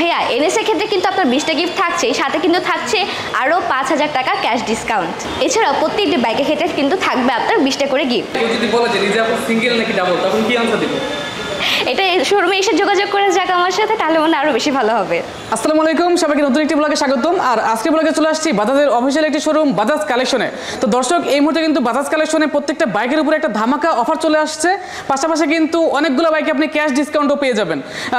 ভাইয়া এনএসের ক্ষেত্রে কিন্তু আপনার বিশটা গিফট থাকছে সাথে কিন্তু থাকছে আরও পাঁচ হাজার টাকা ক্যাশ ডিসকাউন্ট এছাড়াও প্রত্যেকটি বাইকের ক্ষেত্রে কিন্তু থাকবে আপনার বিশটা করে গিফট যদি বলা সিঙ্গেল নাকি ডাবল তখন কি আনসার এটা শোরুমে এসে যোগাযোগ করে যাক আমার সাথে তাহলে মনে আরও বেশি ভালো হবে। আসসালামু আলাইকুম সবাইকে নতুন একটি ব্লগে স্বাগতম। আর আজকে ব্লগে চলে আসছি বাজাজের অফিসিয়াল একটি শোরুম বাজাজ কালেকশনে তো দর্শক এই মুহূর্তে কিন্তু বাজাজ কালেকশনে প্রত্যেকটা বাইকের উপরে একটা ধামাকা অফার চলে আসছে। পাশাপাশি কিন্তু অনেকগুলো বাইকে আপনি ক্যাশ ডিসকাউন্টও পেয়ে যাবেন।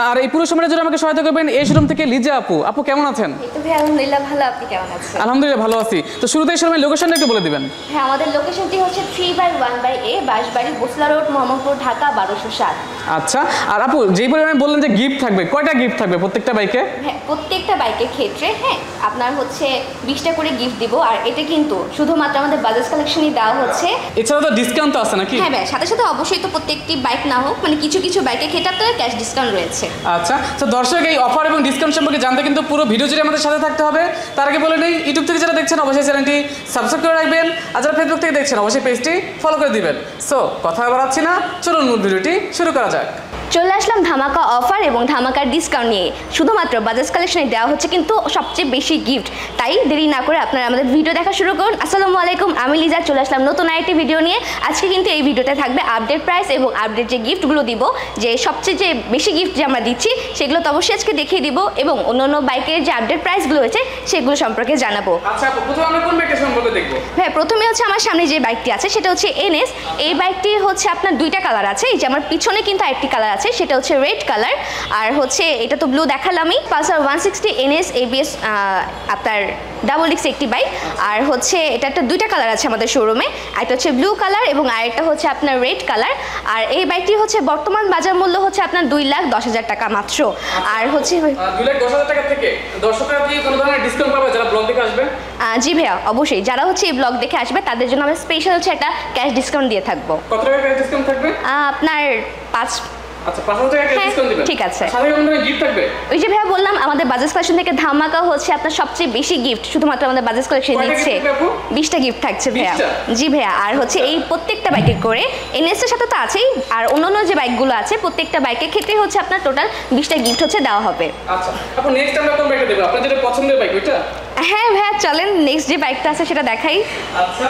আর এই পুরো সময়ের জন্য আমাকে সহায়তা করবেন এই শোরুম থেকে লিজা আপু। আপু কেমন আছেন? এই আলহামদুলিল্লাহ ভালো আপনি কেমন আছেন? আলহামদুলিল্লাহ ভালো আছি। তো শুরুতেই শোরুমের লোকেশনটা একটু বলে দিবেন। হ্যাঁ আমাদের লোকেশনটি হচ্ছে three by one by A Bashbari Bosila road Mohammadpur Dhaka বারোশো সাত। আচ্ছা। আর আপু যেই পরিমাণে বললেন যে গিফট থাকবে কয়টা গিফট থাকবে প্রত্যেকটা বাইকে হ্যাঁ প্রত্যেকটা বাইকের ক্ষেত্রে হ্যাঁ আপনার হচ্ছে বিশটা করে গিফট দিব আর এটা কিন্তু শুধুমাত্র আমাদের বাজাজ কালেকশনই দেওয়া হচ্ছে। এছাড়া তো ডিসকাউন্ট তো আছে নাকি? হ্যাঁ ভাই সাথে সাথে অবশ্যই তো প্রত্যেকটি বাইক না হোক মানে কিছু কিছু বাইকের ক্ষেত্রে আপনার ক্যাশ ডিসকাউন্ট রয়েছে। আচ্ছা তো দর্শক এই অফার এবং ডিসকাউন্ট সম্পর্কে জানতে কিন্তু পুরো ভিডিও জুড়ে আমাদের সাথে থাকতে হবে। তার আগে বলে নেই ইউটিউব থেকে যারা দেখছেন অবশ্যই চ্যানেলটি সাবস্ক্রাইব করে রাখবেন। আর যারা ফেসবুক থেকে দেখছেন অবশ্যই পেজটি ফলো করে দিবেন। সো কথা বাড়াচ্ছি না চলুন ভিডিওটি শুরু করা যাক। চলে আসলাম ধামাকা অফার এবং ধামাকার ডিসকাউন্ট নিয়ে। শুধুমাত্র বাজাজ কালেকশনে দেওয়া হচ্ছে কিন্তু সবচেয়ে বেশি গিফট তাই দেরি না করে আপনারা আমাদের ভিডিও দেখা শুরু করুন। আসসালামু আলাইকুম আমি লিজা চলে আসলাম নতুন আরেকটি ভিডিও নিয়ে। আজকে কিন্তু এই ভিডিওতে থাকবে আপডেট প্রাইস এবং আপডেট যে গিফটগুলো দিব যে সবচেয়ে যে বেশি গিফট যে আমরা দিচ্ছি সেগুলো তো অবশ্যই আজকে দেখিয়ে দিব এবং অন্য অন্য বাইকের যে আপডেট প্রাইসগুলো হয়েছে সেগুলো সম্পর্কে জানাব। আচ্ছা হ্যাঁ প্রথমে হচ্ছে আমার সামনে যে বাইকটি আছে সেটা হচ্ছে এনএস এই বাইকটি হচ্ছে আপনার দুইটা কালার আছে এই যে আমার পিছনে কিন্তু আরেকটি কালার আছে। সেটা হচ্ছে রেড কালার আর হচ্ছে এটা তো blue দেখালামই। Pulsar one sixty NS ABS আপনার ডাবল ডিক্স একটি বাইক আর হচ্ছে এটা একটা দুইটা কালার আছে আমাদের শোরুমে একটা হচ্ছে ব্লু কালার এবং আরেকটা হচ্ছে আপনার রেড কালার আর এই বাইকটি হচ্ছে বর্তমান বাজার মূল্য হচ্ছে আপনার দুই লাখ দশ হাজার টাকা মাত্র। আর হচ্ছে আহ, জি ভাইয়া অবশ্যই। যারা হচ্ছে এই ব্লগ দেখে আসবে তাদের জন্য আমরা স্পেশাল হচ্ছে একটা ক্যাশ ডিসকাউন্ট দিয়ে থাকবে। আপনার পাঁচ আচ্ছা টাকা হ্যাঁ, ডিসকাউন্ট দিবেন। ঠিক আছে। সাথে গিফট থাকবে? ওই যে ভাইয়া বললাম আমাদের বাজাজ থেকে ধামাকা হচ্ছে আপনার সবচেয়ে বেশি গিফট শুধুমাত্র আমাদের বাজাজ কালেকশন দিচ্ছে। গিফট থাকছে ভাইয়া। জি ভাইয়া আর হচ্ছে এই প্রত্যেকটা বাইকের করে এনএস এর সাথে তো আছেই আর অন্যান্য যে বাইকগুলো আছে প্রত্যেকটা বাইকের ক্ষেত্রে হচ্ছে আপনার টোটাল বিশটা গিফট হচ্ছে দেওয়া হবে। আচ্ছা আপু নেক্সট আমরা কোন বাইকটা দেবো আপনার যেটা পছন্দের বাইক ওইটা? হ্যাঁ ভাইয়া চলেন নেক্সট যে বাইকটা আছে সেটা দেখাই। আচ্ছা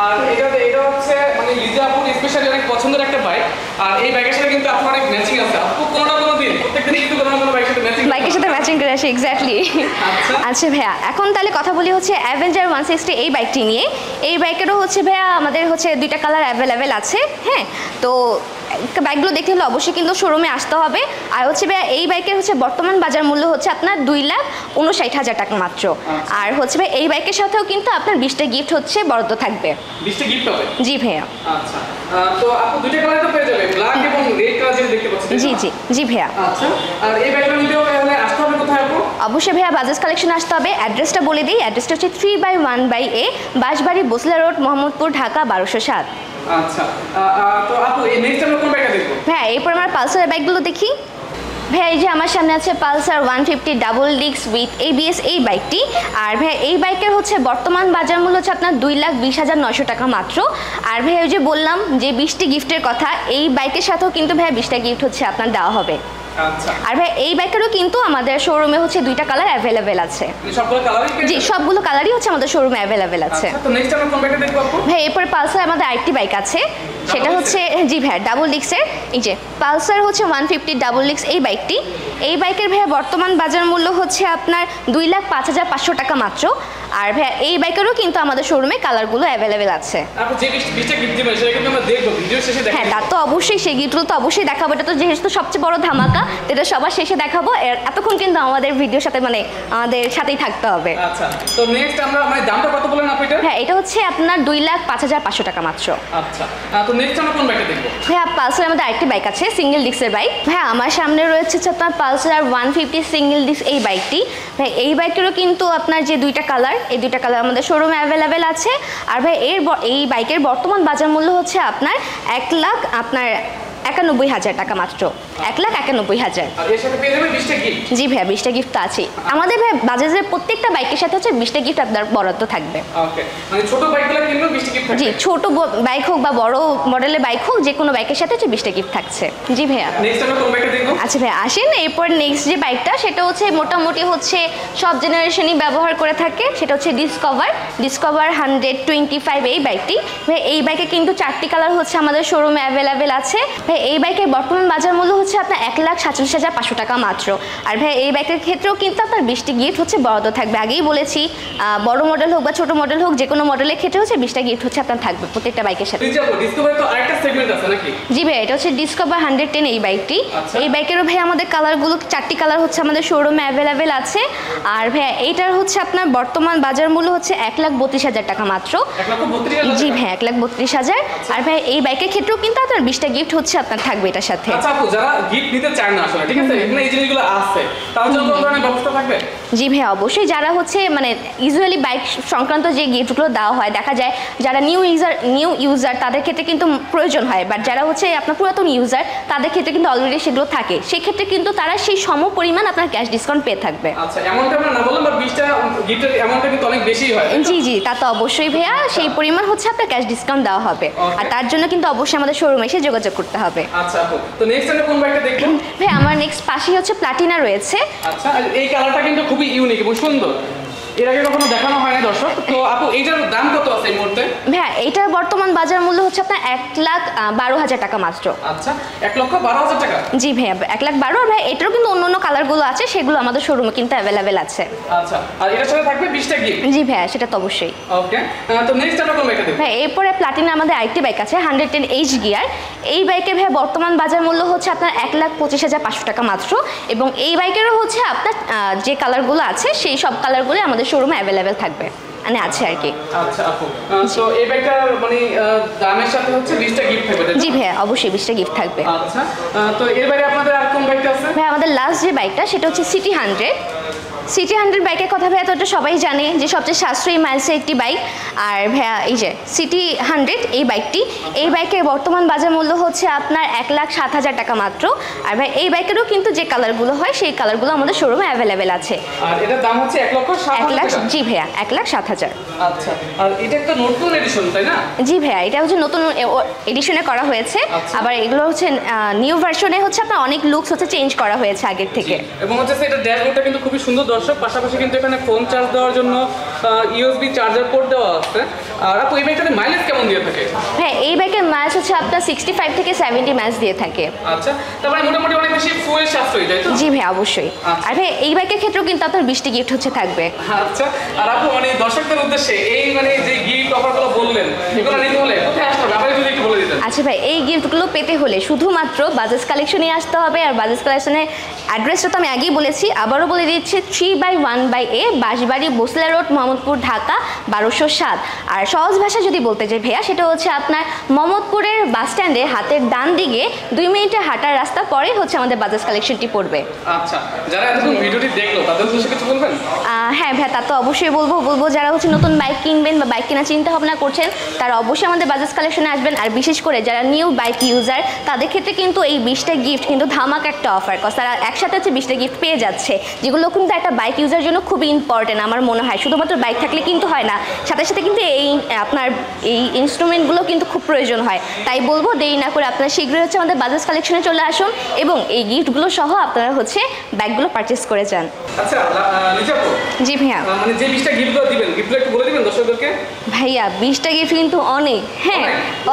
আর এটা এটা হচ্ছে মানে লিজা আপুর স্পেশালি অনেক পছন্দের একটা বাইক আর এই বাইকের সাথে কিন্তু আপনার অনেক ম্যাচিং আছে। আপু কোনো না কোনো দিন প্রত্যেকদিন কিন্তু কোনো না কোনো বাইকের সাথে ম্যাচিং বাইকের সাথে ম্যাচিং করে আসে এক্স্যাক্টলি আচ্ছা। আচ্ছা ভাইয়া এখন তাহলে কথা বলি হচ্ছে অ্যাভেঞ্জার ওয়ান সিক্সটি এই বাইকটি নিয়ে। এই বাইকেরও হচ্ছে ভাইয়া আমাদের হচ্ছে দুইটা কালার অ্যাভেলেবেল আছে হ্যাঁ? তো বাইকগুলো দেখতে হলে অবশ্যই কিন্তু শোরুমে আসতে হবে। আর হচ্ছে ভাইয়া এই বাইকের হচ্ছে বর্তমান বাজার মূল্য হচ্ছে আপনার দুই লাখ উনষাট হাজার টাকা মাত্র। আর হচ্ছে ভাই এই বাইকের সাথেও কিন্তু আপনার বিশটা গিফট হচ্ছে বরাদ্দ থাকবে। জি ভাইয়া। আচ্ছা। জি জি জি ভাইয়া। আচ্ছা। আপু? অবশ্যই ভাইয়া বাজাজ কালেকশন আসতে হবে। অ্যাড্রেসটা বলে দিই অ্যাড্রেসটা হচ্ছে three by one by A Bashbari Bosila road Mohammadpur Dhaka বারোশো সাত। আচ্ছা। এরপর বাইকগুলো দেখি। ভাইয়া এই যে আমার সামনে আছে পালসার ওয়ান ফিফটি ডাবল ডিক্স উইথ এই বাইকটি আর এই হচ্ছে বর্তমান বাজার মূল্য হচ্ছে আপনার দুই লাখ বিশ হাজার নশো টাকা মাত্র। আর ভাইয়া ওই যে বললাম যে বিশটি গিফটের কথা, এই বাইকের সাথেও কিন্তু ভাইয়া বিশটা গিফট হচ্ছে আপনার দেওয়া হবে। আর ভাই এই বাইকেরও কিন্তু আমাদের শোরুমে হচ্ছে দুইটা কালার অ্যাভেলেবেল আছে। জি সবগুলো কালারই হচ্ছে আমাদের শোরুমে অ্যাভেলেবেল আছে। আচ্ছা তো নেক্সট আমরা কোন বাইকটা দেখব আপু? ভাই এরপরে পালসার আমাদের আরেকটি বাইক আছে। সেটা হচ্ছে জি ভাইয়া ডাবল ডিক্সের এই যে পালসার হচ্ছে ওয়ান ফিফটি ডাবল ডিক্স এই বাইকটি। এই বাইকের ভাইয়া বর্তমান বাজার মূল্য হচ্ছে আপনার দুই লাখ পাঁচ হাজার পাঁচশো টাকা মাত্র। আর ভাইয়া এই বাইকেরও কিন্তু আমাদের শোরুমে কালারগুলো অ্যাভেলেবেল আছে। হ্যাঁ তা তো অবশ্যই সেই গিফটগুলো তো অবশ্যই দেখাবো। এটা তো যেহেতু সবচেয়ে বড় ধামাকা এটা সবার শেষে দেখাবো। এতক্ষণ কিন্তু আমাদের ভিডিওর সাথে মানে আমাদের সাথেই থাকতে হবে। আচ্ছা তো নেক্সট আমরা মানে দামটা কত বলেন আপু এটা? হ্যাঁ এটা হচ্ছে আপনার দুই লাখ পাঁচ হাজার পাঁচশো টাকা মাত্র। আচ্ছা তো নেক্সট আমরা কোন বাইকটা দেখব? ভাইয়া পালসার আমাদের আরেকটি বাইক আছে সিঙ্গেল ডিস্কের বাইক ভাই আমার সামনে রয়েছে হচ্ছে আপনার Pulsar one fifty single disk এই বাইকটি ভাই এই বাইকেরও কিন্তু আপনার যে দুইটা কালার এই দুইটা কালার আমাদের শোরুমে অ্যাভেলেবেল আছে। আর ভাই, এর এই বাইকের বর্তমান বাজার মূল্য হচ্ছে আপনার এক লাখ, আপনার একানব্বই হাজার টাকা মাত্র। এক লাখ একানব্বই হাজার। জি ভাইয়া বিশটা গিফট তো আছে আমাদের ভাই বাজাজের প্রত্যেকটা বাইকের সাথে হচ্ছে বিশটা গিফট আপনার বরাদ্দ থাকবে। মানে জি ছোট বাইক হোক বা বড় মডেলের বাইক হোক যে কোনো বাইকের সাথে হচ্ছে বিশটা গিফট থাকছে। জি ভাইয়া। আচ্ছা ভাই আসেন। এরপর নেক্সট যে বাইকটা সেটা হচ্ছে মোটামুটি হচ্ছে সব জেনারেশনই ব্যবহার করে থাকে। সেটা হচ্ছে Discover Discover hundred twenty five এই বাইকটি ভাই এই বাইকে কিন্তু চারটি কালার হচ্ছে আমাদের শোরুমে অ্যাভেলেবেল আছে। ভাই এই বাইকের বর্তমান বাজার মূল্য হচ্ছে আপনার এক লাখ সাতচল্লিশ হাজার পাঁচশো টাকা মাত্র। আর ভাই এই বাইকের ক্ষেত্রেও কিন্তু আপনার বিশটি গিফট হচ্ছে বরাদ্দ থাকবে। আগেই বলেছি বড় মডেল হোক বা ছোট মডেল হোক যে কোনো মডেলের ক্ষেত্রে হচ্ছে বিশটা গিফট হচ্ছে আপনার থাকবে প্রত্যেকটা বাইকের সাথে। জি ভাই এটা হচ্ছে ডিসকভার হান্ড্রেড টেন এই বাইকটি। আচ্ছা। এই বাইকেরও ভাই আমাদের কালারগুলো চারটি কালার হচ্ছে আমাদের শোরুমে অ্যাভেলেবেল আছে। আর ভাই এইটার হচ্ছে আপনার বর্তমান বাজার মূল্য হচ্ছে এক লাখ বত্রিশ হাজার টাকা মাত্র। জি? ভাই এক লাখ বত্রিশ হাজার। আর ভাই এই বাইকের ক্ষেত্রেও কিন্তু আপনার বিশটা গিফট হচ্ছে আপনার থাকবে এটার সাথে। আচ্ছা আপু যারা গিফট নিতে চান না আসলে ঠিক আছে? এখানে এই জিনিসগুলো আছে। তার জন্য কোনো ধরনের ব্যবস্থা থাকবে? জি ভাই অবশ্যই। যারা হচ্ছে মানে ইউজুয়ালি বাইক সংক্রান্ত যে গিফটগুলো দেওয়া হয় দেখা যায় যারা নিউ ইউজার নিউ ইউজার তাদের ক্ষেত্রে কিন্তু প্রয়োজন হয়। বাট যারা হচ্ছে আপনার পুরাতন ইউজার তাদের ক্ষেত্রে কিন্তু অলরেডি সেগুলো থাকে। সেক্ষেত্রে কিন্তু তারা সেই সম পরিমাণ আপনার ক্যাশ ডিসকাউন্ট পেয়ে থাকবে। আচ্ছা এমনটা আমরা না বললাম বাট বিশটা গিফটের অ্যামাউন্টটা কিন্তু অনেক বেশি হয় জি জি তা তো অবশ্যই ভাইয়া। সেই পরিমাণ হচ্ছে আপনার ক্যাশ ডিসকাউন্ট দেওয়া হবে। আর তার জন্য কিন্তু অবশ্যই আমাদের শোরুমে এসে যোগাযোগ করতে হবে। আচ্ছা আপু তো নেক্সট আমরা কোন বাইকটা দেখব? ভাই আমার নেক্সট পাশেই হচ্ছে প্লাটিনা রয়েছে। আচ্ছা এই কালারটা কিন্তু খুবই ইউনিক এবং সুন্দর। এর আগে কখনো দেখানো হয় না দর্শক? তো আপু এইটার দাম কত আছে এই মুহূর্তে? ভাইয়া এটার বর্তমান বাজার মূল্য হচ্ছে আপনার এক লাখ বারো হাজার টাকা মাত্র। আচ্ছা এক লক্ষ বারো হাজার টাকা? জি ভাইয়া এক লাখ বারো আর ভাই এটারও কিন্তু অন্য অন্য কালারগুলো আছে সেগুলো আমাদের শোরুমে কিন্তু অ্যাভেলেবেল আছে। আচ্ছা আর এটার সাথে থাকবে বিশটা গিফট জি ভাইয়া সেটা তো অবশ্যই। ওকে তো নেক্সট আমরা কোন বাইকটা দেখব ভাই এরপরে প্লাটিনা আমাদের আরেকটি বাইক আছে হান্ড্রেড টেন এইচ গিয়ার এই বাইকের ভাই বর্তমান বাজার মূল্য হচ্ছে আপনার এক লাখ পঁচিশ হাজার পাঁচশো টাকা মাত্র। এবং এই বাইকেরও হচ্ছে আপনার যে কালারগুলো আছে সেই সব কালারগুলো আমাদের শোরুমে অ্যাভেলেবেল থাকবে। মানে আছে আর কি। আচ্ছা আপু। তো এই ব্যাগটার মানে দামের সাথে হচ্ছে বিশটা গিফট থাকবে জি ভাইয়া অবশ্যই বিশটা গিফট থাকবে। আচ্ছা তো এর বাইরে আপনাদের আর কোন ব্যাগটা আছে? ভাই আমাদের লাস্ট যে বাইকটা সেটা হচ্ছে সিটি হান্ড্রেড সিটি হান্ড্রেড বাইকের কথা ভাইয়া তো এটা সবাই জানে যে সবচেয়ে সাশ্রয়ী মাইলসের একটি বাইক আর ভাইয়া এই যে সিটি হান্ড্রেড এই বাইকটি এই বাইকের বর্তমান বাজার মূল্য হচ্ছে আপনার এক লাখ সাত হাজার টাকা মাত্র। আর ভাই এই বাইকেরও কিন্তু যে কালারগুলো হয় সেই কালারগুলো আমাদের শোরুমে অ্যাভেলেবেল আছে। আর এটার দাম হচ্ছে এক লক্ষ এক লাখ জি ভাইয়া এক লাখ সাত হাজার। আচ্ছা আর এটা একটা নতুন এডিশন তাই না? জি ভাইয়া এটা হচ্ছে নতুন এডিশনে করা হয়েছে। আচ্ছা। আবার এগুলো হচ্ছে নিউ ভার্সনে হচ্ছে আপনার অনেক লুকস হচ্ছে চেঞ্জ করা হয়েছে আগের থেকে। এবং হচ্ছে এটা ড্যাশবোর্ডটা কিন্তু খুবই সুন্দর দর্শক পাশাপাশি কিন্তু এখানে ফোন চার্জ দেওয়ার জন্য ইউএসবি চার্জার পোর্ট দেওয়া আছে। আর আপু এই বাইকটাতে মাইলেজ কেমন দিয়ে থাকে? হ্যাঁ এই বাইকের মাইলেজ হচ্ছে আপনার সিক্সটি ফাইভ থেকে সেভেন্টি মাইলেজ দিয়ে থাকে। আচ্ছা তারপরে মোটামুটি অনেক বেশি ফুয়েল সাশ্রয়ী তাই তো? জি ভাই অবশ্যই। আচ্ছা। আর ভাই এই বাইকের ক্ষেত্রেও কিন্তু আপনার বৃষ্টি গিফট হচ্ছে থাকবে। আচ্ছা আর আপু মানে দর্শকদের উদ্দেশ্যে এই মানে যে গিফট অফারগুলো বললেন এগুলো নিতে হলে কোথায় আসতে হবে আপনি যদি একটু বলে দিতেন আচ্ছা ভাই, এই গিফটগুলো পেতে হলে শুধুমাত্র বাজাজ কালেকশনে আসতে হবে আর বাজাজ কালেকশনের অ্যাড্রেসটা তো আমি আগেই বলেছি। আবারও বলে দিচ্ছি three by one by A Bashbari, Bosila road, Mohammadpur, Dhaka, বারোশো সাত। আর সহজ ভাষা যদি বলতে চাই ভাইয়া, সেটা হচ্ছে আপনার মোহাম্মদপুরের বাস স্ট্যান্ডে হাতের ডান দিকে দুই মিনিটে হাঁটার রাস্তা পরেই হচ্ছে আমাদের বাজাজ কালেকশনটি পড়বে। আচ্ছা যারা এতক্ষণ ভিডিওটি দেখল তাদের উদ্দেশ্যে কিছু বলবেন? হ্যাঁ ভাইয়া তা তো অবশ্যই বলব। বলব যারা হচ্ছে নতুন বাইক কিনবেন বা বাইক কেনার চিন্তা ভাবনা করছেন তারা অবশ্যই আমাদের বাজাজ কালেকশনে আসবেন। আর বিশেষ করে যারা নিউ বাইক ইউজার তাদের ক্ষেত্রে কিন্তু এই বিশটা গিফট কিন্তু ধামাক একটা অফার কজ তারা একসাথে হচ্ছে বিশটা গিফট পেয়ে যাচ্ছে। যেগুলো কিন্তু একটা বাইক ইউজার জন্য খুবই ইম্পর্টেন্ট আমার মনে হয়। শুধুমাত্র বাইক থাকলে কিন্তু হয় না সাথে সাথে কিন্তু এই আপনার এই ইনস্ট্রুমেন্টগুলো কিন্তু খুব প্রয়োজন হয়। তাই বলব দেরি না করে আপনারা শীঘ্রই হচ্ছে আমাদের বাজাজ কালেকশনে চলে আসুন এবং এই গিফটগুলো সহ আপনারা হচ্ছে ব্যাগগুলো পারচেস করে যান। আচ্ছা জি ভাইয়া। মানে যে বিশটা গিফটগুলো দিবেন গিফটগুলো একটু বলে দিবেন দর্শকদেরকে? ভাইয়া বিশটা গিফট কিন্তু অনেক। হ্যাঁ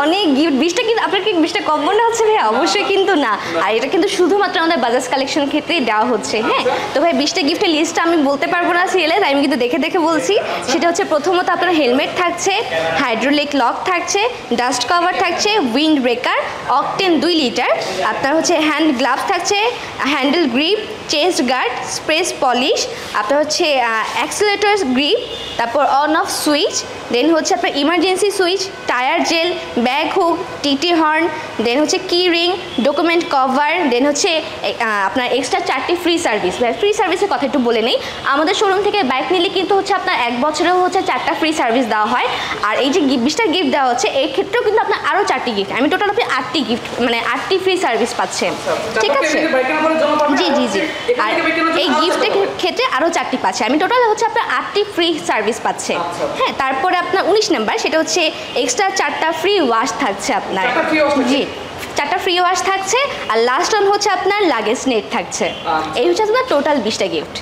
অনেক? গিফট বিশটা কিন্তু আপনার কি বিশটা কম মনে হচ্ছে ভাইয়া? অবশ্যই কিন্তু না। আর এটা কিন্তু শুধুমাত্র আমাদের বাজাজ কালেকশন ক্ষেত্রেই দেওয়া হচ্ছে হ্যাঁ? তো ভাই বিশটা গিফটের লিস্টটা আমি বলতে পারব না সিএলে তাই আমি কিন্তু দেখে দেখে বলছি। সেটা হচ্ছে প্রথমত আপনার হেলমেট থাকছে হাইড্রোলিক লক থাকছে ডাস্ট কভার থাকছে উইন্ড ব্রেকার অকটেন দুই লিটার আপনার হচ্ছে হ্যান্ড গ্লাভস থাকছে handle grip chest guard spray polish আপনার হচ্ছে অ্যাক্সিলেটর গ্রিপ তারপর অন অফ সুইচ দেন হচ্ছে আপনার emergency switch tyre gel bag hook TT horn then হচ্ছে কি রিং ডকুমেন্ট কভার দেন হচ্ছে আপনার এক্সট্রা চারটি ফ্রি সার্ভিস ফ্রি সার্ভিসের কথা একটু বলে নেই। আমাদের শোরুম থেকে বাইক নিলে কিন্তু হচ্ছে আপনার এক বছরেও হচ্ছে চারটা ফ্রি সার্ভিস দেওয়া হয়। আর এই যে বিশটা গিফট দেওয়া হচ্ছে এই ক্ষেত্রেও কিন্তু আপনার আরও চারটি গিফট আমি টোটাল আপনি আটটি গিফট মানে আটটি ফ্রি সার্ভিস পাচ্ছেন ঠিক আছে? জি জি জি। আর এই গিফটের ক্ষেত্রে আরও চারটি পাচ্ছে। আমি টোটাল হচ্ছে আপনার আটটি ফ্রি সার্ভিস পাচ্ছে। আচ্ছা। হ্যাঁ তারপরে আপনার উনিশ নাম্বার সেটা হচ্ছে এক্সট্রা চারটা ফ্রি ওয়াশ থাকছে আপনার? জি চারটা ফ্রি ওয়াশ থাকছে। আর লাস্ট অন হচ্ছে আপনার লাগেজ নেট থাকছে। আচ্ছা। এই হচ্ছে আপনার টোটাল বিশটা গিফট